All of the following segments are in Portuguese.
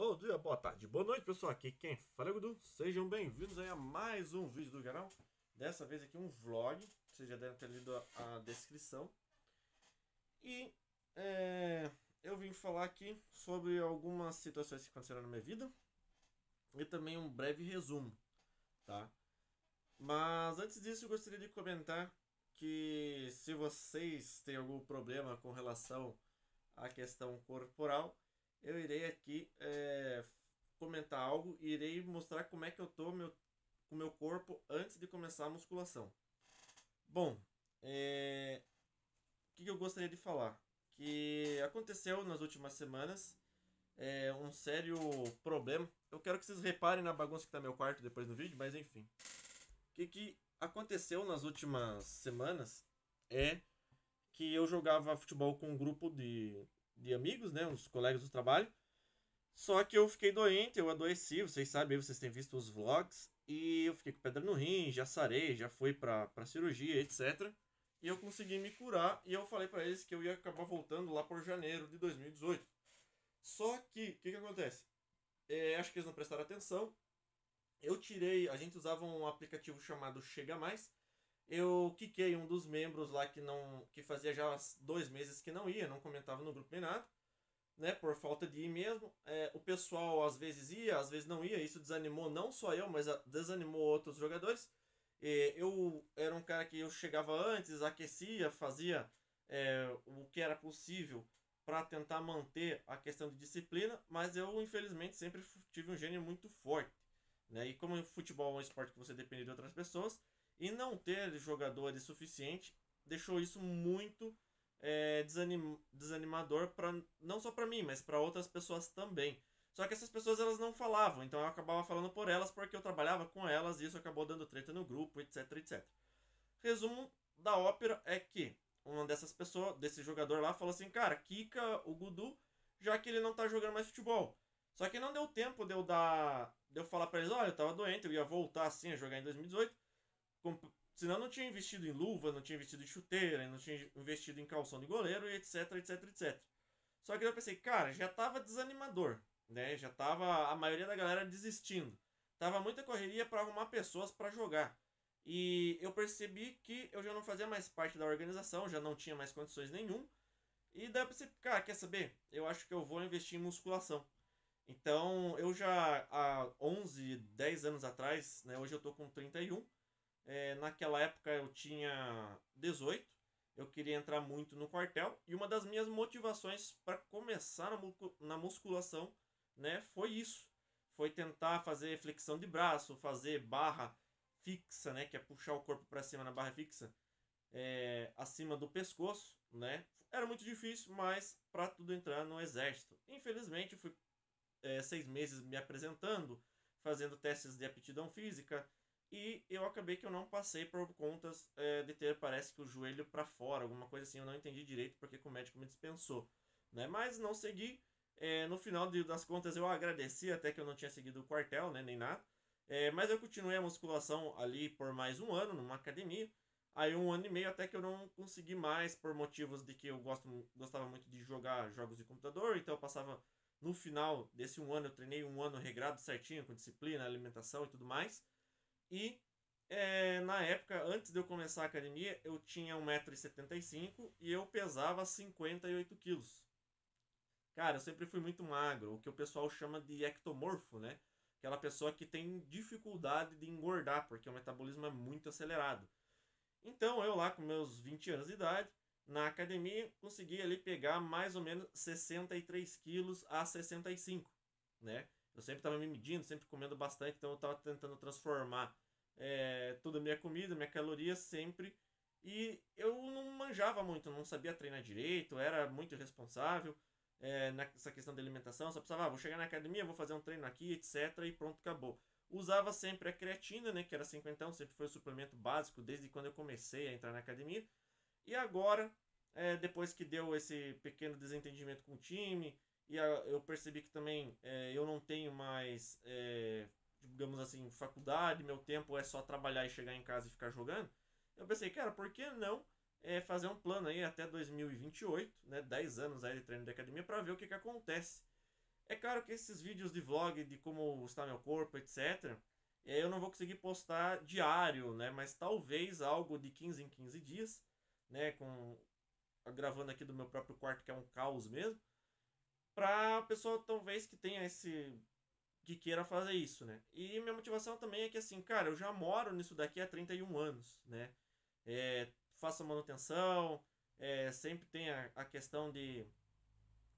bom dia, boa tarde, boa noite, pessoal. Aqui quem fala é o Gudu. Sejam bem-vindos a mais um vídeo do canal. Dessa vez aqui um vlog, vocês já devem ter lido a, a descrição. E é, eu vim falar aqui sobre algumas situações que aconteceram na minha vida e também um breve resumo, tá? Mas antes disso eu gostaria de comentar que se vocês têm algum problema com relação à questão corporal, eu irei aqui é, comentar algo e irei mostrar como é que eu tô meu, com o meu corpo antes de começar a musculação. Bom, é, o que eu gostaria de falar? Que aconteceu nas últimas semanas é, um sério problema. Eu quero que vocês reparem na bagunça que está meu quarto depois do vídeo, mas enfim. O que, que aconteceu nas últimas semanas é que eu jogava futebol com um grupo de, de amigos, né? Uns colegas do trabalho. Só que eu fiquei doente, eu adoeci, vocês sabem, vocês têm visto os vlogs. E eu fiquei com pedra no rim, já sarei, já fui pra, pra cirurgia, etc. E eu consegui me curar e eu falei para eles que eu ia acabar voltando lá por janeiro de 2018. Só que, o que, que acontece? É, acho que eles não prestaram atenção. Eu tirei, a gente usava um aplicativo chamado Chega Mais. Eu quiquei um dos membros lá que não que fazia já dois meses que não ia, não comentava no grupo nem nada, né? Por falta de ir mesmo. É, o pessoal às vezes ia, às vezes não ia. Isso desanimou não só eu, mas desanimou outros jogadores. E eu era um cara que eu chegava antes, aquecia, fazia é, o que era possível para tentar manter a questão de disciplina, mas eu infelizmente sempre tive um gênio muito forte. Né? E como o futebol é um esporte que você depende de outras pessoas, e não ter jogadores suficiente deixou isso muito é, desanim, desanimador para não só para mim, mas para outras pessoas também. Só que essas pessoas elas não falavam, então eu acabava falando por elas porque eu trabalhava com elas e isso acabou dando treta no grupo, etc, etc. Resumo da ópera é que uma dessas pessoas, desse jogador lá, falou assim: Cara, Kika o Gudu, já que ele não tá jogando mais futebol. Só que não deu tempo de eu dar. de eu falar pra eles: Olha, eu tava doente, eu ia voltar assim a jogar em 2018. Senão não tinha investido em luva, não tinha investido em chuteira, não tinha investido em calção de goleiro e etc, etc, etc. Só que eu pensei, cara, já tava desanimador, né? Já tava a maioria da galera desistindo. Tava muita correria para arrumar pessoas para jogar. E eu percebi que eu já não fazia mais parte da organização, já não tinha mais condições nenhum. E daí eu pensei, cara, quer saber? Eu acho que eu vou investir em musculação. Então, eu já há 11, 10 anos atrás, né, hoje eu tô com 31, é, naquela época eu tinha 18, eu queria entrar muito no quartel, e uma das minhas motivações para começar na musculação né, foi isso. Foi tentar fazer flexão de braço, fazer barra fixa, né, que é puxar o corpo para cima na barra fixa, é, acima do pescoço, né? Era muito difícil, mas para tudo entrar no exército. Infelizmente, fui é, seis meses me apresentando, fazendo testes de aptidão física, e eu acabei que eu não passei por contas é, de ter, parece que o joelho para fora, alguma coisa assim, eu não entendi direito porque o médico me dispensou, né? Mas não segui. É, no final de, das contas eu agradeci até que eu não tinha seguido o quartel, né, nem nada. É, mas eu continuei a musculação ali por mais um ano, numa academia. Aí um ano e meio até que eu não consegui mais, por motivos de que eu gosto, gostava muito de jogar jogos de computador, então eu passava no final desse um ano, eu treinei um ano regrado certinho, com disciplina, alimentação e tudo mais. E é, na época, antes de eu começar a academia, eu tinha 1,75m e eu pesava 58 quilos. Cara, eu sempre fui muito magro, o que o pessoal chama de ectomorfo, né? aquela pessoa que tem dificuldade de engordar, porque o metabolismo é muito acelerado. Então, eu lá com meus 20 anos de idade, na academia, consegui ali pegar mais ou menos 63 quilos a 65, né? Eu sempre estava me medindo, sempre comendo bastante, então eu estava tentando transformar é, toda a minha comida, minha caloria sempre. E eu não manjava muito, não sabia treinar direito, era muito irresponsável é, nessa questão da alimentação, só precisava, ah, vou chegar na academia, vou fazer um treino aqui, etc. E pronto, acabou. Usava sempre a creatina, né, que era 50, sempre foi o suplemento básico desde quando eu comecei a entrar na academia. E agora, é, depois que deu esse pequeno desentendimento com o time, e eu percebi que também é, eu não tenho mais, é, digamos assim, faculdade, meu tempo é só trabalhar e chegar em casa e ficar jogando. Eu pensei, cara, por que não é, fazer um plano aí até 2028, né, 10 anos aí de treino de academia, para ver o que, que acontece. É claro que esses vídeos de vlog de como está meu corpo, etc., eu não vou conseguir postar diário, né? Mas talvez algo de 15 em 15 dias, né? Com gravando aqui do meu próprio quarto, que é um caos mesmo, para pessoa talvez que tenha esse que queira fazer isso, né? E minha motivação também é que assim, cara, eu já moro nisso daqui há 31 anos, né? É, faço manutenção, é, sempre tem a, a questão de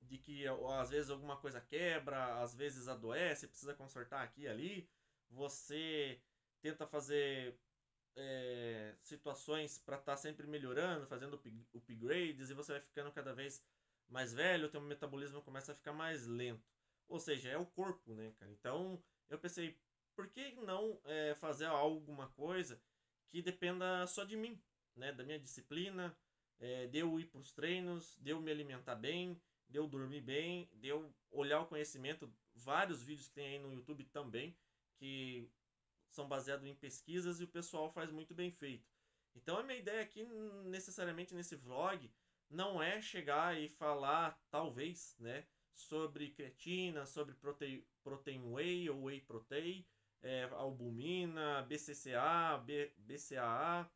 de que às vezes alguma coisa quebra, às vezes adoece, precisa consertar aqui e ali. Você tenta fazer é, situações para estar tá sempre melhorando, fazendo upgrades, e você vai ficando cada vez mais velho, teu metabolismo começa a ficar mais lento. Ou seja, é o corpo, né, cara? Então eu pensei, por que não é, fazer alguma coisa que dependa só de mim, né? Da minha disciplina, é, de eu ir para os treinos, de eu me alimentar bem, de eu dormir bem, de eu olhar o conhecimento, vários vídeos que tem aí no YouTube também, que são baseados em pesquisas e o pessoal faz muito bem feito. Então a minha ideia aqui, necessariamente nesse vlog, não é chegar e falar, talvez, né, sobre creatina, sobre protein, protein whey ou whey protein, é, albumina, BCCA, B, BCAA,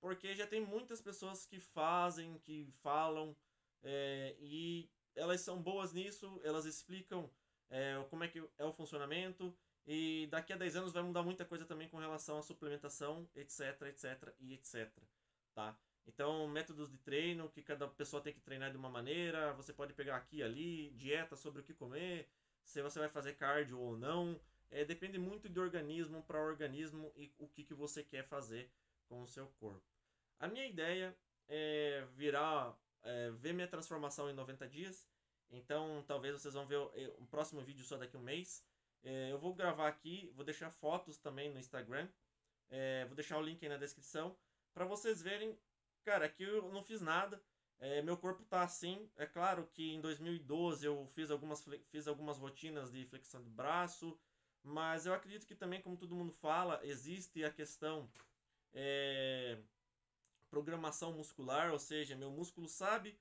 porque já tem muitas pessoas que fazem, que falam, é, e elas são boas nisso, elas explicam é, como é que é o funcionamento, e daqui a 10 anos vai mudar muita coisa também com relação à suplementação, etc, etc e etc, tá? Então, métodos de treino, que cada pessoa tem que treinar de uma maneira, você pode pegar aqui ali, dieta sobre o que comer, se você vai fazer cardio ou não, é, depende muito de organismo para organismo e o que, que você quer fazer com o seu corpo. A minha ideia é virar, é, ver minha transformação em 90 dias, então talvez vocês vão ver o, o próximo vídeo só daqui a um mês. É, eu vou gravar aqui, vou deixar fotos também no Instagram, é, vou deixar o link aí na descrição, para vocês verem Cara, aqui eu não fiz nada. É, meu corpo tá assim. É claro que em 2012 eu fiz algumas, fiz algumas rotinas de flexão de braço. Mas eu acredito que também, como todo mundo fala, existe a questão é, programação muscular, ou seja, meu músculo sabe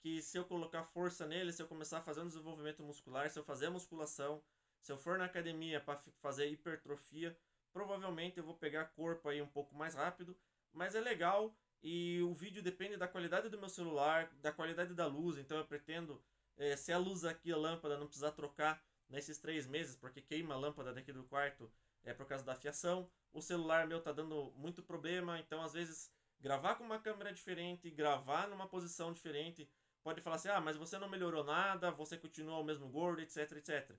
que se eu colocar força nele, se eu começar a fazer um desenvolvimento muscular, se eu fazer musculação, se eu for na academia para fazer hipertrofia, provavelmente eu vou pegar corpo aí um pouco mais rápido, mas é legal e o vídeo depende da qualidade do meu celular, da qualidade da luz, então eu pretendo, é, se a luz aqui, a lâmpada, não precisar trocar nesses três meses, porque queima a lâmpada daqui do quarto é por causa da fiação. O celular meu tá dando muito problema, então às vezes gravar com uma câmera diferente, gravar numa posição diferente, pode falar assim: ah, mas você não melhorou nada, você continua o mesmo gordo, etc, etc.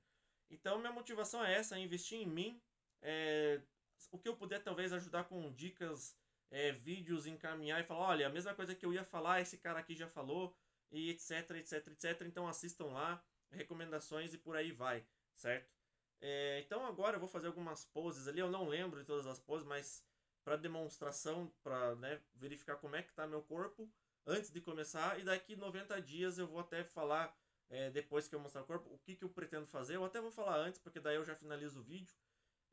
Então minha motivação é essa: investir em mim. É, o que eu puder talvez ajudar com dicas é, vídeos, encaminhar e falar, olha, a mesma coisa que eu ia falar, esse cara aqui já falou, e etc, etc, etc. Então assistam lá, recomendações e por aí vai, certo? É, então agora eu vou fazer algumas poses ali, eu não lembro de todas as poses, mas para demonstração, para né, verificar como é que está meu corpo antes de começar, e daqui 90 dias eu vou até falar, é, depois que eu mostrar o corpo, o que, que eu pretendo fazer, eu até vou falar antes, porque daí eu já finalizo o vídeo.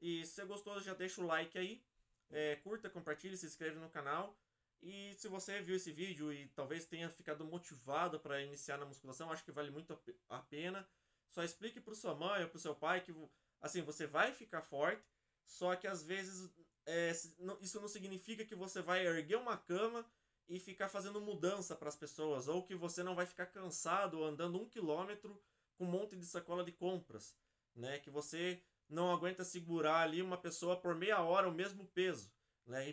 E se você gostou, já deixa o like aí. É, curta, compartilhe, se inscreve no canal. E se você viu esse vídeo e talvez tenha ficado motivado para iniciar na musculação, acho que vale muito a pena. Só explique para sua mãe ou para seu pai que assim você vai ficar forte, só que às vezes é, isso não significa que você vai erguer uma cama e ficar fazendo mudança para as pessoas, ou que você não vai ficar cansado andando um quilômetro com um monte de sacola de compras, né? Que você não aguenta segurar ali uma pessoa por meia hora o mesmo peso. Né?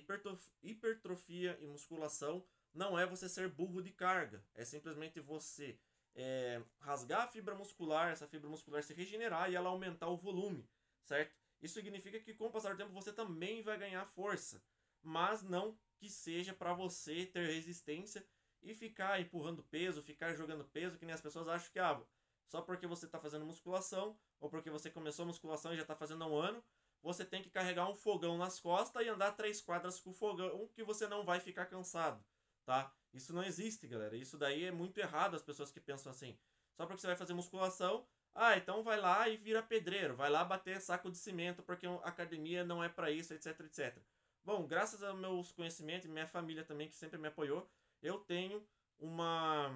Hipertrofia e musculação não é você ser burro de carga, é simplesmente você é, rasgar a fibra muscular, essa fibra muscular se regenerar e ela aumentar o volume, certo? Isso significa que com o passar do tempo você também vai ganhar força, mas não que seja para você ter resistência e ficar empurrando peso, ficar jogando peso, que nem as pessoas acham que ah, só porque você está fazendo musculação ou porque você começou a musculação e já está fazendo há um ano, você tem que carregar um fogão nas costas e andar três quadras com o fogão, que você não vai ficar cansado, tá? Isso não existe, galera. Isso daí é muito errado as pessoas que pensam assim. Só porque você vai fazer musculação, ah, então vai lá e vira pedreiro, vai lá bater saco de cimento porque a academia não é para isso, etc, etc. Bom, graças aos meus conhecimentos e minha família também que sempre me apoiou, eu tenho uma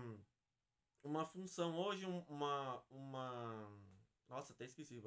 uma função hoje, uma uma Nossa, até esqueci.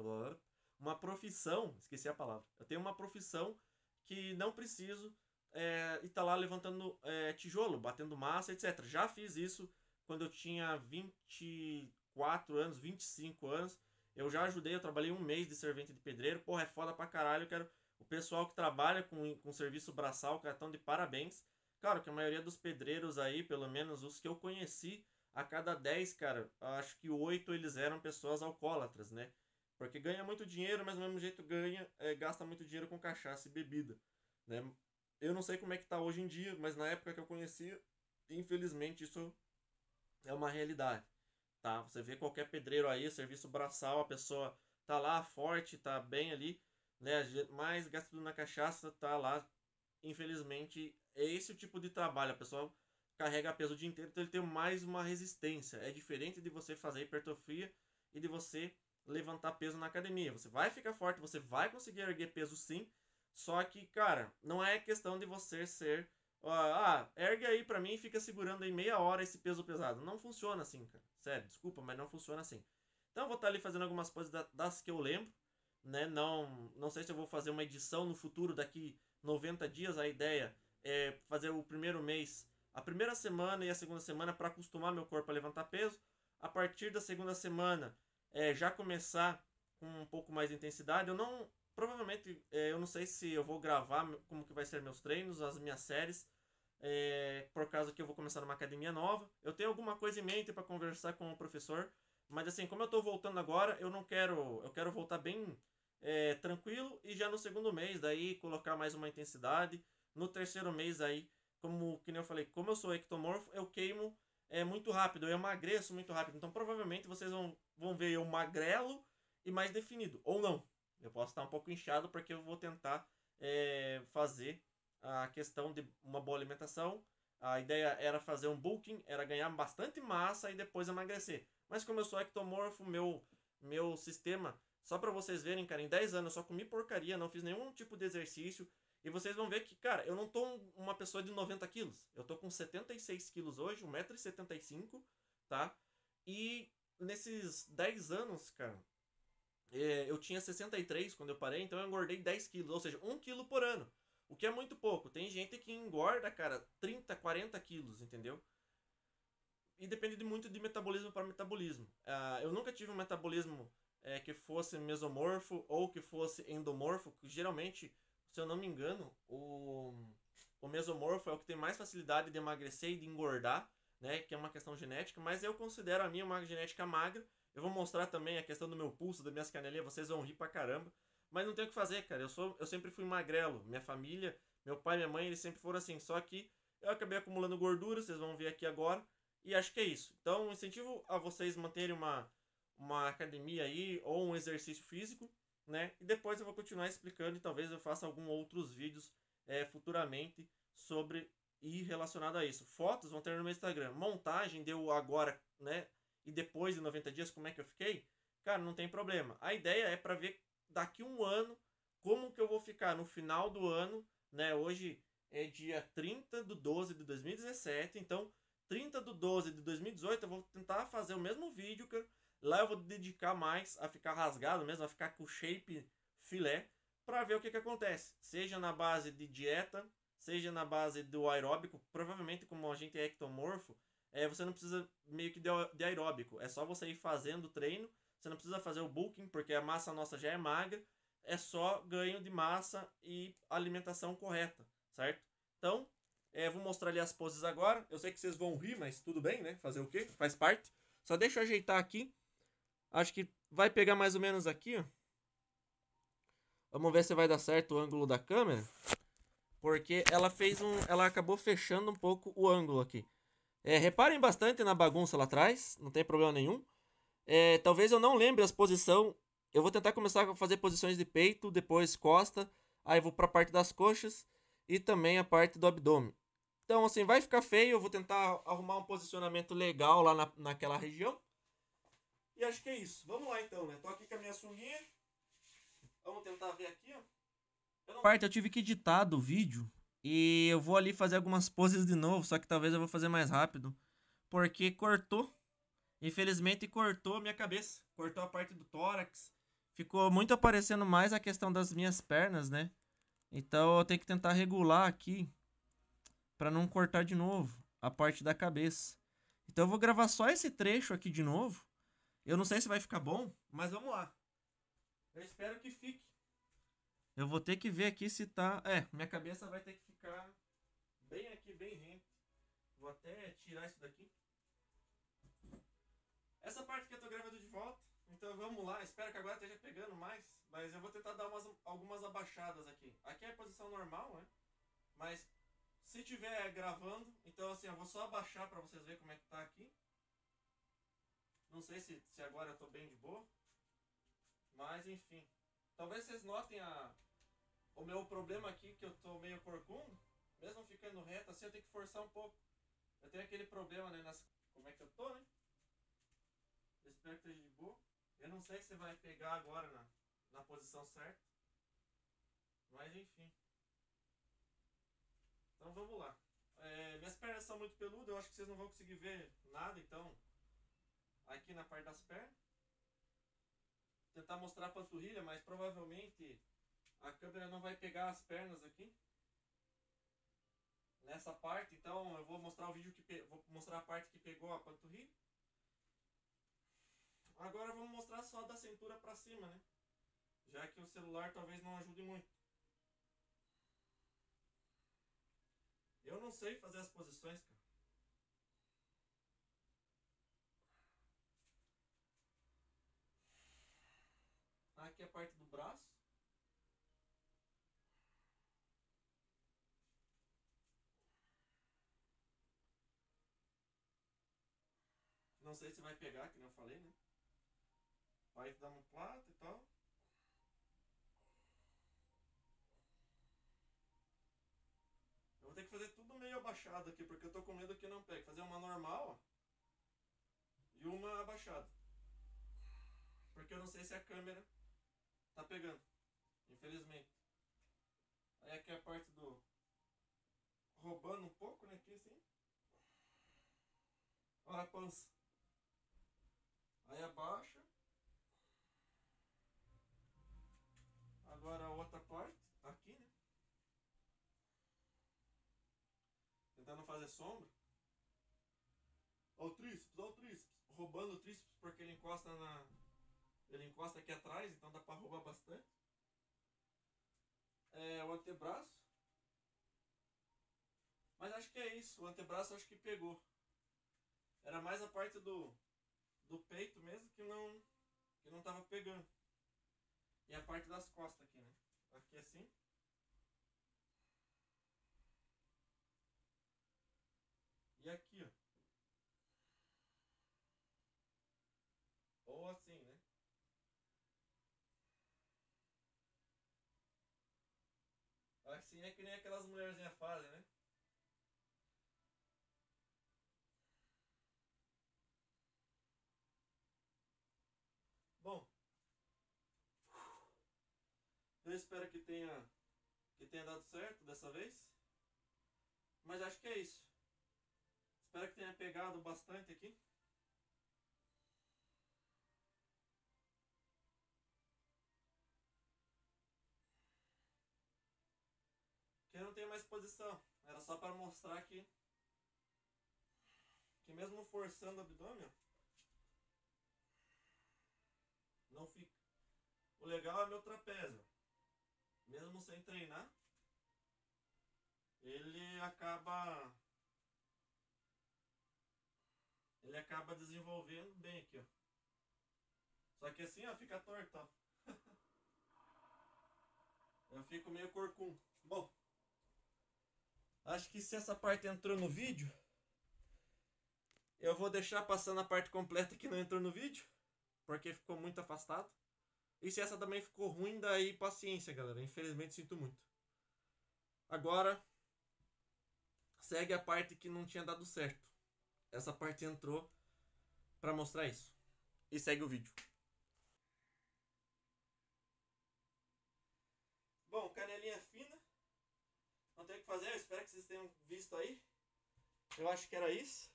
Uma profissão. Esqueci a palavra. Eu tenho uma profissão que não preciso é, estar tá lá levantando é, tijolo, batendo massa, etc. Já fiz isso quando eu tinha 24 anos, 25 anos. Eu já ajudei, eu trabalhei um mês de servente de pedreiro. Porra, é foda pra caralho. Eu quero. O pessoal que trabalha com, com serviço braçal, cara, estão de parabéns. Claro que a maioria dos pedreiros aí, pelo menos os que eu conheci, a cada 10, cara, acho que 8 eles eram pessoas alcoólatras, né? Porque ganha muito dinheiro, mas do mesmo jeito ganha, é, gasta muito dinheiro com cachaça e bebida, né? Eu não sei como é que tá hoje em dia, mas na época que eu conhecia, infelizmente isso é uma realidade, tá? Você vê qualquer pedreiro aí, serviço braçal, a pessoa tá lá forte, tá bem ali, né? Mais gasta tudo na cachaça, tá lá. Infelizmente, é esse o tipo de trabalho, a pessoa carrega peso o dia inteiro, então ele tem mais uma resistência. É diferente de você fazer hipertrofia e de você levantar peso na academia. Você vai ficar forte, você vai conseguir erguer peso sim, só que, cara, não é questão de você ser. ah, ergue aí pra mim e fica segurando aí meia hora esse peso pesado. Não funciona assim, cara. Sério, desculpa, mas não funciona assim. Então eu vou estar ali fazendo algumas coisas das que eu lembro, né? Não, não sei se eu vou fazer uma edição no futuro daqui 90 dias. A ideia é fazer o primeiro mês, a primeira semana e a segunda semana para acostumar meu corpo a levantar peso. A partir da segunda semana, é, já começar com um pouco mais de intensidade. Eu não provavelmente é, eu não sei se eu vou gravar como que vai ser meus treinos, as minhas séries, é, por causa que eu vou começar numa academia nova. Eu tenho alguma coisa em mente para conversar com o professor, mas assim, como eu estou voltando agora, eu não quero, eu quero voltar bem é, tranquilo e já no segundo mês daí colocar mais uma intensidade. No terceiro mês aí, como que nem eu falei, como eu sou ectomorfo, eu queimo é muito rápido, eu emagreço muito rápido. Então provavelmente vocês vão, vão ver eu magrelo e mais definido, ou não. Eu posso estar um pouco inchado porque eu vou tentar é, fazer a questão de uma boa alimentação. A ideia era fazer um bulking, era ganhar bastante massa e depois emagrecer. Mas como eu sou ectomorfo, meu, meu sistema, só para vocês verem, cara, em 10 anos eu só comi porcaria, não fiz nenhum tipo de exercício. E vocês vão ver que, cara, eu não tô uma pessoa de 90 quilos. Eu tô com 76 quilos hoje, 1,75m, tá? E nesses 10 anos, cara, é, eu tinha 63 quando eu parei, então eu engordei 10 quilos, ou seja, 1 quilo por ano. O que é muito pouco. Tem gente que engorda, cara, 30, 40 quilos, entendeu? E depende de muito de metabolismo para metabolismo. Uh, eu nunca tive um metabolismo é, que fosse mesomorfo ou que fosse endomorfo, que geralmente, se eu não me engano, o, o mesomorfo é o que tem mais facilidade de emagrecer e de engordar, né? Que é uma questão genética, mas eu considero a minha uma genética magra eu vou mostrar também a questão do meu pulso, das minhas canelinhas, vocês vão rir pra caramba. Mas não tem o que fazer, cara. Eu, sou, eu sempre fui magrelo. Minha família, meu pai minha mãe, eles sempre foram assim. Só que eu acabei acumulando gordura, vocês vão ver aqui agora. E acho que é isso. Então, incentivo a vocês manterem uma, uma academia aí ou um exercício físico, né? E depois eu vou continuar explicando e talvez eu faça alguns outros vídeos é, futuramente sobre e relacionado a isso. Fotos vão ter no meu Instagram. Montagem deu agora, né? e depois de 90 dias como é que eu fiquei, cara, não tem problema. A ideia é para ver daqui um ano como que eu vou ficar no final do ano, né? Hoje é dia 30 de 12 de 2017, então 30 de 12 de 2018 eu vou tentar fazer o mesmo vídeo que lá eu vou dedicar mais a ficar rasgado mesmo, a ficar com shape filé, para ver o que que acontece, seja na base de dieta, seja na base do aeróbico, provavelmente como a gente é ectomorfo, é, você não precisa meio que de, de aeróbico. É só você ir fazendo o treino. Você não precisa fazer o bulking, porque a massa nossa já é magra. É só ganho de massa e alimentação correta, certo? Então, é, vou mostrar ali as poses agora. Eu sei que vocês vão rir, mas tudo bem, né? Fazer o quê? Faz parte. Só deixa eu ajeitar aqui. Acho que vai pegar mais ou menos aqui, ó. Vamos ver se vai dar certo o ângulo da câmera. Porque ela fez um. Ela acabou fechando um pouco o ângulo aqui. É, reparem bastante na bagunça lá atrás, não tem problema nenhum. É, talvez eu não lembre as posições. Eu vou tentar começar a fazer posições de peito, depois costa, aí vou para a parte das coxas e também a parte do abdômen. Então, assim, vai ficar feio. Eu vou tentar arrumar um posicionamento legal lá na, naquela região. E acho que é isso. Vamos lá então, né? Tô aqui com a minha sunguinha. Vamos tentar ver aqui, ó. Eu não... Parte eu tive que editar do vídeo e eu vou ali fazer algumas poses de novo, só que talvez eu vou fazer mais rápido. Porque cortou. Infelizmente cortou minha cabeça, cortou a parte do tórax. Ficou muito aparecendo mais a questão das minhas pernas, né? Então eu tenho que tentar regular aqui para não cortar de novo a parte da cabeça. Então eu vou gravar só esse trecho aqui de novo. Eu não sei se vai ficar bom, mas vamos lá. Eu espero que fique. Eu vou ter que ver aqui se tá. É, minha cabeça vai ter que ficar bem aqui, bem rente. Vou até tirar isso daqui. Essa parte que eu tô gravando de volta. Então vamos lá. Espero que agora esteja pegando mais. Mas eu vou tentar dar umas, algumas abaixadas aqui. Aqui é a posição normal, né? Mas se tiver gravando, então assim, eu vou só abaixar para vocês verem como é que tá aqui. Não sei se, se agora eu tô bem de boa. Mas enfim. Talvez vocês notem a, o meu problema aqui, que eu tô meio corcundo. Mesmo ficando reto assim, eu tenho que forçar um pouco. Eu tenho aquele problema, né? Nas, como é que eu tô, né? espero que esteja de boa. Eu não sei se vai pegar agora na, na posição certa. Mas enfim. Então vamos lá. É, minhas pernas são muito peludas, eu acho que vocês não vão conseguir ver nada, então. Aqui na parte das pernas. Tentar mostrar a panturrilha, mas provavelmente a câmera não vai pegar as pernas aqui. Nessa parte, então eu vou mostrar o vídeo que vou mostrar a parte que pegou a panturrilha. Agora vamos mostrar só da cintura para cima, né? Já que o celular talvez não ajude muito. Eu não sei fazer as posições, cara. Aqui é a parte do braço. Não sei se vai pegar, que não falei, né? Vai dar um plato e tal. Eu vou ter que fazer tudo meio abaixado aqui, porque eu tô com medo que não pegue. Fazer uma normal, ó. E uma abaixada. Porque eu não sei se a câmera tá pegando. Infelizmente. Aí aqui é a parte do... Roubando um pouco, né? Aqui assim. Olha a pança. Aí abaixa. Agora a outra parte, aqui, né? Tentando fazer sombra. Olha o tríceps, olha o tríceps. Roubando o tríceps porque ele encosta na. Ele encosta aqui atrás, então dá pra roubar bastante. É, o antebraço. Mas acho que é isso. O antebraço acho que pegou. Era mais a parte do, do peito mesmo que não, que não tava pegando. E a parte das costas aqui, né? Aqui assim. E aqui, ó. Ou assim, né? Assim é que nem aquelas mulherzinhas fazem, né? Eu espero que tenha que tenha dado certo dessa vez. Mas acho que é isso. Espero que tenha pegado bastante aqui. Que eu não tenho mais posição. Era só para mostrar que que mesmo forçando o abdômen não fica. O legal é meu trapézio mesmo sem treinar, ele acaba ele acaba desenvolvendo bem aqui, ó. Só que assim, ó, fica torto, ó. Eu fico meio corcum. Bom, acho que se essa parte entrou no vídeo, eu vou deixar passando a parte completa que não entrou no vídeo, porque ficou muito afastado. E se essa também ficou ruim, daí paciência, galera. Infelizmente sinto muito. Agora segue a parte que não tinha dado certo. Essa parte entrou para mostrar isso. E segue o vídeo. Bom, canelinha tem o que fazer, eu espero que vocês tenham visto aí. Eu acho que era isso.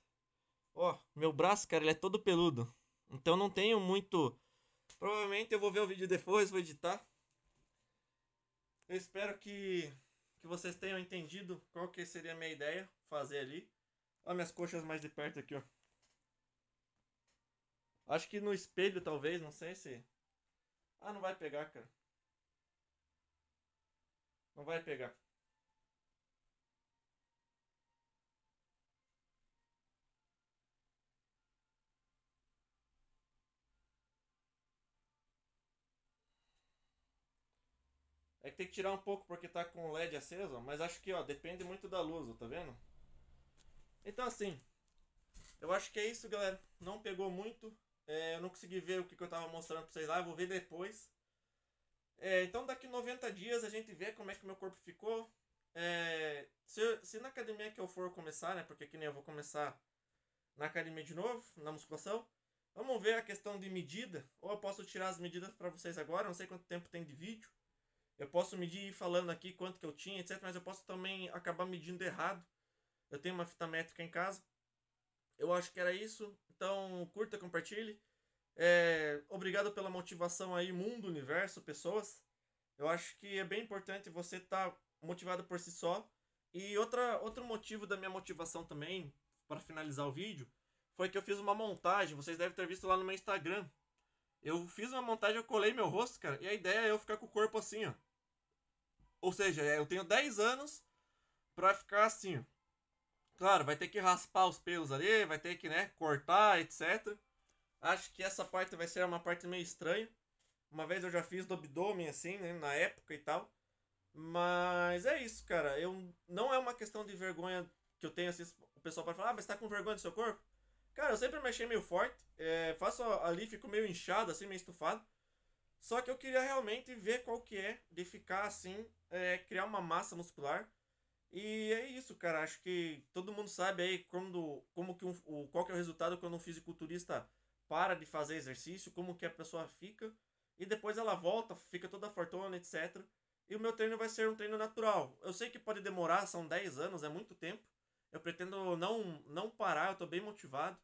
Ó, meu braço, cara, ele é todo peludo. Então não tenho muito. Provavelmente eu vou ver o vídeo depois, vou editar. Eu espero que, que vocês tenham entendido qual que seria a minha ideia fazer ali. Olha minhas coxas mais de perto aqui, ó. Acho que no espelho talvez, não sei se. Ah, não vai pegar, cara. Não vai pegar. É que tem que tirar um pouco porque tá com o LED aceso, mas acho que, ó, depende muito da luz, ó, tá vendo? Então, assim, eu acho que é isso, galera. Não pegou muito. É, eu não consegui ver o que, que eu tava mostrando pra vocês lá, eu vou ver depois. É, então, daqui 90 dias a gente vê como é que meu corpo ficou. É, se, se na academia que eu for começar, né? Porque que nem eu vou começar na academia de novo, na musculação. Vamos ver a questão de medida. Ou eu posso tirar as medidas para vocês agora. Não sei quanto tempo tem de vídeo. Eu posso medir falando aqui quanto que eu tinha, etc. Mas eu posso também acabar medindo errado. Eu tenho uma fita métrica em casa. Eu acho que era isso. Então, curta, compartilhe. É, obrigado pela motivação aí, mundo, universo, pessoas. Eu acho que é bem importante você estar tá motivado por si só. E outra, outro motivo da minha motivação também, para finalizar o vídeo, foi que eu fiz uma montagem. Vocês devem ter visto lá no meu Instagram. Eu fiz uma montagem, eu colei meu rosto, cara. E a ideia é eu ficar com o corpo assim, ó. Ou seja, é, eu tenho 10 anos pra ficar assim. Claro, vai ter que raspar os pelos ali, vai ter que, né, cortar, etc. Acho que essa parte vai ser uma parte meio estranha. Uma vez eu já fiz do abdômen, assim, né, na época e tal. Mas é isso, cara. Eu não é uma questão de vergonha que eu tenho, assim, o pessoal pode falar, ah, mas tá com vergonha do seu corpo? Cara, eu sempre me achei meio forte. É, faço ali, fico meio inchado, assim, meio estufado. Só que eu queria realmente ver qual que é de ficar assim, é, criar uma massa muscular. E é isso, cara. Acho que todo mundo sabe aí quando, como que um, o, qual que é o resultado quando um fisiculturista para de fazer exercício, como que a pessoa fica. E depois ela volta, fica toda fortuna, etc. E o meu treino vai ser um treino natural. Eu sei que pode demorar, são 10 anos, é muito tempo. Eu pretendo não, não parar, eu estou bem motivado.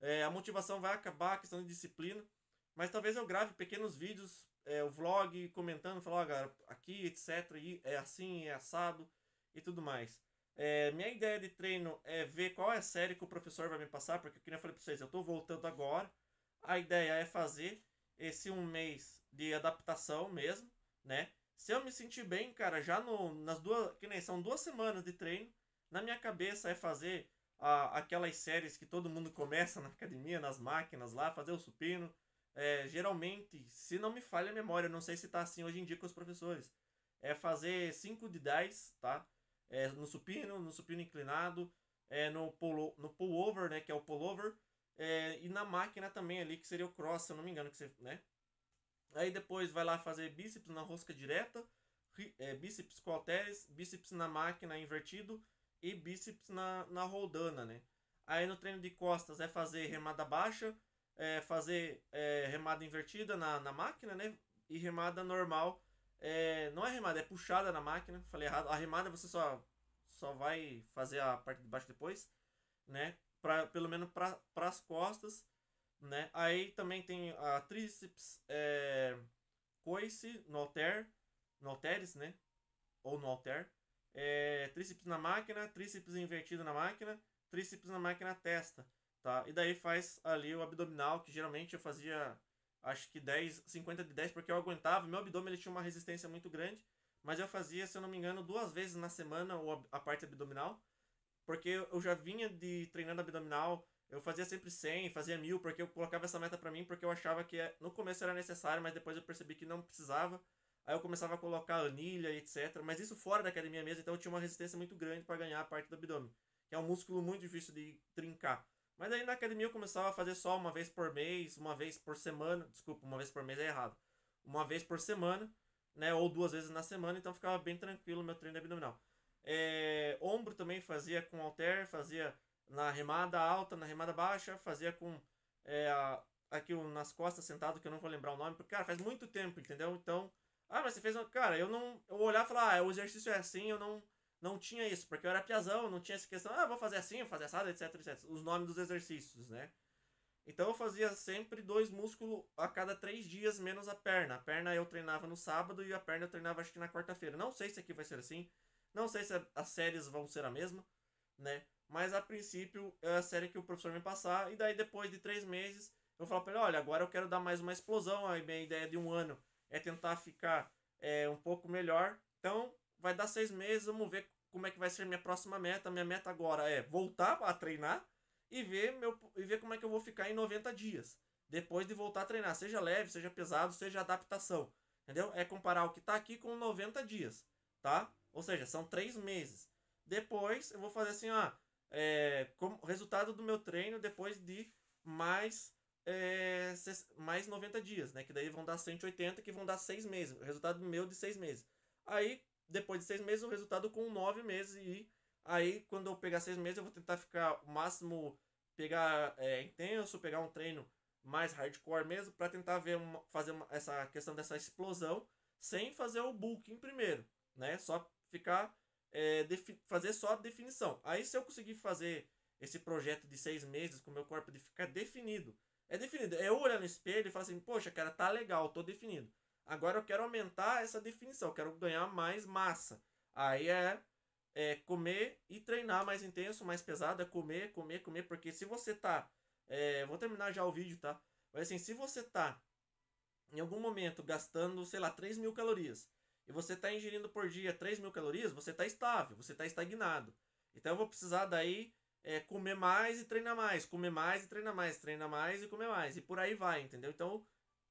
É, a motivação vai acabar, a questão de disciplina. Mas talvez eu grave pequenos vídeos, é, o vlog, comentando, falar, ó, galera, aqui, etc. E é assim, é assado e tudo mais. É, minha ideia de treino é ver qual é a série que o professor vai me passar, porque, como eu falei para vocês, eu estou voltando agora. A ideia é fazer esse um mês de adaptação mesmo, né? Se eu me sentir bem, cara, já no, nas duas, que nem são duas semanas de treino, na minha cabeça é fazer a, aquelas séries que todo mundo começa na academia, nas máquinas lá, fazer o supino. É, geralmente, se não me falha a memória, não sei se tá assim hoje em dia com os professores, é fazer 5 de 10, tá? É, no supino, no supino inclinado, é, no, pull, no pullover, né, que é o pullover, é, e na máquina também ali, que seria o cross, se eu não me engano, que você, né? Aí depois vai lá fazer bíceps na rosca direta, é, bíceps com halteres, bíceps na máquina invertido e bíceps na, na roldana, né? Aí no treino de costas é fazer remada baixa, é fazer é, remada invertida na, na máquina, né? E remada normal. É, não é remada, é puxada na máquina. Falei errado. A remada você só, só vai fazer a parte de baixo depois, né? Pra, pelo menos para as costas, né? Aí também tem a tríceps é, coice no alter, no halteres, né? Ou no alter é, tríceps na máquina, tríceps invertido na máquina, tríceps na máquina testa, tá? E daí faz ali o abdominal, que geralmente eu fazia acho que 10, 50 de 10, porque eu aguentava, meu abdômen ele tinha uma resistência muito grande, mas eu fazia, se eu não me engano, duas vezes na semana a parte abdominal, porque eu já vinha de treinando abdominal, eu fazia sempre 100, fazia mil, porque eu colocava essa meta para mim, porque eu achava que no começo era necessário, mas depois eu percebi que não precisava, Aí eu começava a colocar anilha e etc. Mas isso fora da academia mesmo, então eu tinha uma resistência muito grande para ganhar a parte do abdômen. Que é um músculo muito difícil de trincar. Mas aí na academia eu começava a fazer só uma vez por mês, uma vez por semana. Desculpa, uma vez por mês é errado. Uma vez por semana, né? Ou duas vezes na semana, então ficava bem tranquilo meu treino abdominal. É, ombro também fazia com halter, fazia na remada alta, na remada baixa, fazia com é, aqui nas costas sentado, que eu não vou lembrar o nome, porque, cara, faz muito tempo, entendeu? Então, ah, mas você fez. Cara, eu não. Eu olhar e falar, ah, o exercício é assim, eu não. Não tinha isso, porque eu era piazão, não tinha essa questão, ah, vou fazer assim, vou fazer assado, etc, etc. Os nomes dos exercícios, né? Então eu fazia sempre dois músculos a cada três dias, menos a perna. A perna eu treinava no sábado e a perna eu treinava acho que na quarta-feira. Não sei se aqui vai ser assim, não sei se as séries vão ser a mesma, né? Mas a princípio é a série que o professor me passar, e daí depois de três meses eu falar pra ele, olha, agora eu quero dar mais uma explosão, a minha ideia de um ano é tentar ficar é, um pouco melhor. Então, vai dar seis meses, vamos ver como é que vai ser minha próxima meta. Minha meta agora é voltar a treinar e ver, meu, e ver como é que eu vou ficar em 90 dias. Depois de voltar a treinar, seja leve, seja pesado, seja adaptação. Entendeu? É comparar o que está aqui com 90 dias, tá? Ou seja, são três meses. Depois eu vou fazer assim, ó, é, como resultado do meu treino depois de mais é, mais 90 dias, né? Que daí vão dar 180, que vão dar seis meses. Resultado meu de seis meses. Aí depois de seis meses, o resultado com nove meses. E aí, quando eu pegar seis meses, eu vou tentar ficar o máximo, pegar é, intenso, pegar um treino mais hardcore mesmo, para tentar ver uma, fazer uma, essa questão dessa explosão sem fazer o bulking primeiro, né? Só ficar, é, fazer só a definição. Aí, se eu conseguir fazer esse projeto de seis meses com o meu corpo de ficar definido, é definido. É olhar no espelho e falar assim, poxa, cara, tá legal, tô definido. Agora eu quero aumentar essa definição, quero ganhar mais massa. Aí é, é comer e treinar mais intenso, mais pesado, é comer, comer, comer, porque se você tá. É, vou terminar já o vídeo, tá? Mas assim, se você tá em algum momento gastando, sei lá, 3 mil calorias, e você tá ingerindo por dia 3 mil calorias, você tá estável, você tá estagnado. Então eu vou precisar daí é, comer mais e treinar mais, comer mais e treinar mais, treinar mais e comer mais, e por aí vai, entendeu? Então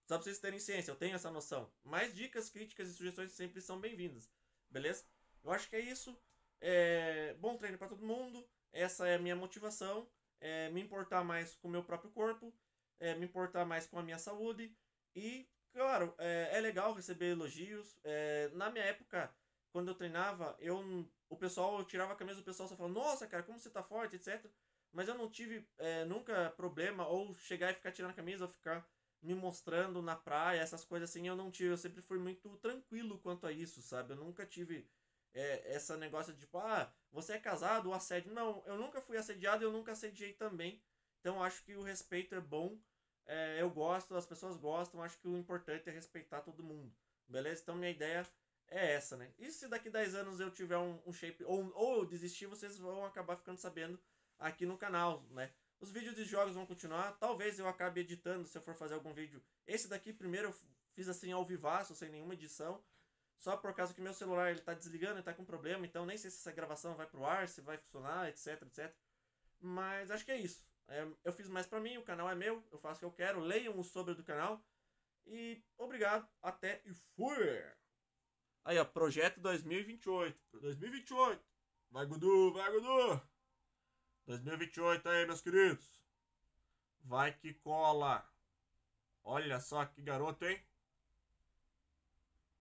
só pra vocês terem ciência, eu tenho essa noção. Mais dicas, críticas e sugestões sempre são bem-vindas. Beleza? Eu acho que é isso. É... Bom treino para todo mundo. Essa é a minha motivação. É me importar mais com o meu próprio corpo. É me importar mais com a minha saúde. E, claro, é, é legal receber elogios. É... Na minha época, quando eu treinava, eu o pessoal eu tirava a camisa do pessoal só falava, nossa, cara, como você tá forte, etc. Mas eu não tive é, nunca problema ou chegar e ficar tirando a camisa ou ficar me mostrando na praia, essas coisas assim, eu não tive. Eu sempre fui muito tranquilo quanto a isso, sabe? Eu nunca tive é, essa negócio de tipo, ah, você é casado ou assédio. Não, eu nunca fui assediado e eu nunca assediei também. Então acho que o respeito é bom. É, eu gosto, as pessoas gostam. Acho que o importante é respeitar todo mundo. Beleza? Então minha ideia é essa, né? E se daqui 10 anos eu tiver um, um shape ou, ou eu desistir, vocês vão acabar ficando sabendo aqui no canal, né? Os vídeos de jogos vão continuar. Talvez eu acabe editando se eu for fazer algum vídeo. Esse daqui primeiro eu fiz assim ao vivaço, sem nenhuma edição. Só por causa que meu celular ele tá desligando, ele tá com problema, então nem sei se essa gravação vai pro ar, se vai funcionar, etc, etc. Mas acho que é isso. É, eu fiz mais para mim, o canal é meu, eu faço o que eu quero, leiam o sobre do canal. E obrigado, até e fui! Aí, ó, projeto 2028. 2028. Vai, Gudu, vai, Gudu! 2028 aí, meus queridos. Vai que cola. Olha só que garoto, hein?